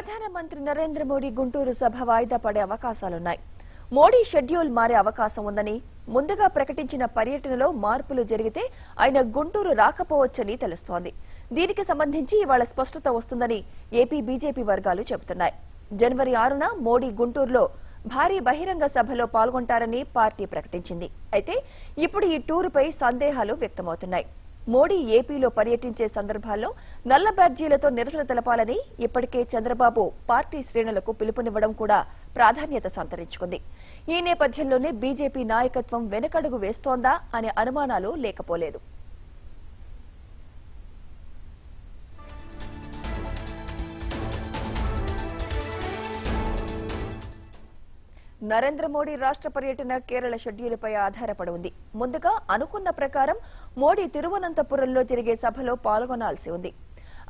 ప్రధానమంత్రి నరేంద్ర మోడీ గుంటూరు సభ వాయిదా పడే అవకాశాలున్నాయి. మోడీ షెడ్యూల్ మారే అవకాశం ఉందని ముందుగా ప్రకటించిన పర్యటనలో మార్పులు జరిగితే ఆయన గుంటూరు రాకపోవచ్చని తెలుస్తోంది. దీనికి సంబంధించి ఇవాళ స్పష్టత వస్తుందని ఏపీ బీజేపీ వర్గాలు చెబుతున్నాయి. జనవరి ఆరున మోడీ గుంటూరులో భారీ బహిరంగ సభలో పాల్గొంటారని పార్టీ ప్రకటించింది. అయితే ఇప్పుడు ఈ టూరుపై సందేహాలు వ్యక్తమవుతున్నాయి. మోడీ ఏపీలో పర్యటించే సందర్భాల్లో నల్ల బ్యాడ్జీలతో నిరసన తెలపాలని ఇప్పటికే చంద్రబాబు పార్టీ శ్రేణులకు పిలుపునివ్వడం కూడా ప్రాధాన్యత సంతరించుకుంది. ఈ నేపథ్యంలోనే బీజేపీ నాయకత్వం వెనకడుగు వేస్తోందా అనే అనుమానాలు లేకపోలేదు. నరేంద్ర మోడీ రాష్ట్ర పర్యటన కేరళ షెడ్యూల్పై ఆధారపడి ఉంది. ముందుగా అనుకున్న ప్రకారం మోడీ తిరువనంతపురంలో జరిగే సభలో పాల్గొనాల్సి ఉంది.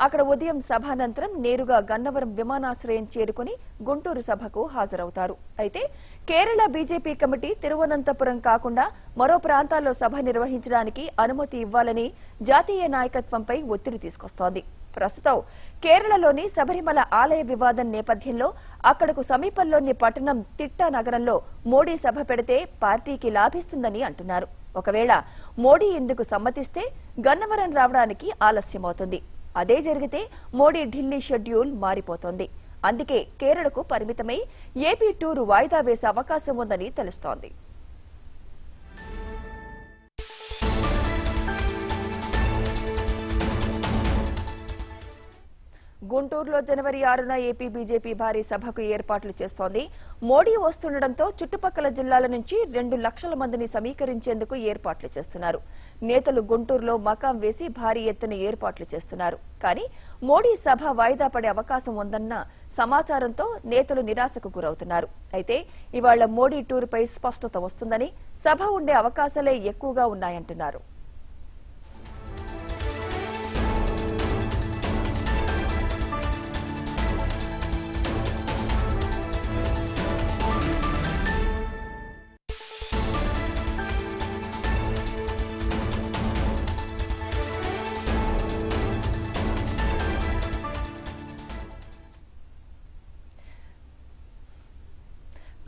అక్కడ ఉదయం సభానంతరం నేరుగా గన్నవరం విమానాశ్రయం చేరుకుని గుంటూరు సభకు హాజరవుతారు. అయితే కేరళ బీజేపీ కమిటీ తిరువనంతపురం కాకుండా మరో ప్రాంతాల్లో సభ నిర్వహించడానికి అనుమతి ఇవ్వాలని జాతీయ నాయకత్వంపై ఒత్తిడి తీసుకొస్తోంది. ప్రస్తుతం కేరళలోని శబరిమల ఆలయ వివాదం నేపథ్యంలో అక్కడకు సమీపంలోని పట్టణం తిట్టా నగరంలో మోడీ సభ పెడితే పార్టీకి లాభిస్తుందని అంటున్నారు. ఒకవేళ మోడీ ఇందుకు సమ్మతిస్తే గన్నవరం రావడానికి ఆలస్యమవుతుంది. అదే జరిగితే మోడీ ఢిల్లీ షెడ్యూల్ మారిపోతోంది. అందుకే కేరళకు పరిమితమై ఏపీ టూరు వాయిదా వేసే అవకాశం ఉందని తెలుస్తోంది. గుంటూరులో జనవరి ఆరున ఏపీ బీజేపీ భారీ సభకు ఏర్పాట్లు చేస్తోంది. మోడీ వస్తుండటంతో చుట్టుపక్కల జిల్లాల నుంచి రెండు లక్షల మందిని సమీకరించేందుకు ఏర్పాట్లు చేస్తున్నారు. నేతలు గుంటూరులో మకాం వేసి భారీ ఎత్తున ఏర్పాట్లు చేస్తున్నారు. కానీ మోడీ సభ వాయిదా పడే అవకాశం ఉందన్న సమాచారంతో నేతలు నిరాశకు గురవుతున్నారు. అయితే ఇవాళ మోడీ టూర్పై స్పష్టత వస్తుందని సభ ఉండే అవకాశాలే ఎక్కువగా ఉన్నాయంటున్నారు.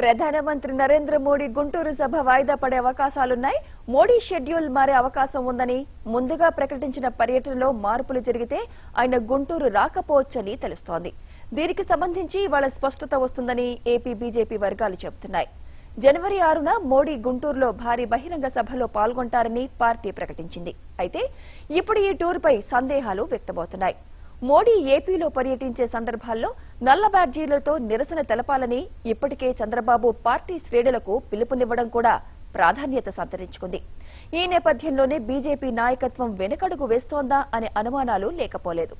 ప్రధానమంత్రి నరేంద్ర మోడీ గుంటూరు సభ వాయిదా పడే అవకాశాలున్నాయి. మోడీ షెడ్యూల్ మారే అవకాశం ఉందని ముందుగా ప్రకటించిన పర్యటనలో మార్పులు జరిగితే ఆయన గుంటూరు రాకపోవచ్చని తెలుస్తోంది. దీనికి సంబంధించి ఇవాళ స్పష్టత వస్తుందని ఏపీ బీజేపీ వర్గాలు చెబుతున్నాయి. జనవరి ఆరున మోడీ గుంటూరులో భారీ బహిరంగ సభలో పాల్గొంటారని పార్టీ ప్రకటించింది. అయితే ఇప్పుడు ఈ టూర్పై సందేహాలు వ్యక్తమవుతున్నాయి. మోడీ ఏపీలో పర్యటించే సందర్భాల్లో నల్ల బ్యాడ్జీలతో నిరసన తెలపాలని ఇప్పటికే చంద్రబాబు పార్టీ శ్రేణులకు పిలుపునివ్వడం కూడా ప్రాధాన్యత సంతరించుకుంది. ఈ నేపథ్యంలోనే బీజేపీ నాయకత్వం వెనకడుగు వేస్తోందా అనే అనుమానాలు లేకపోలేదు.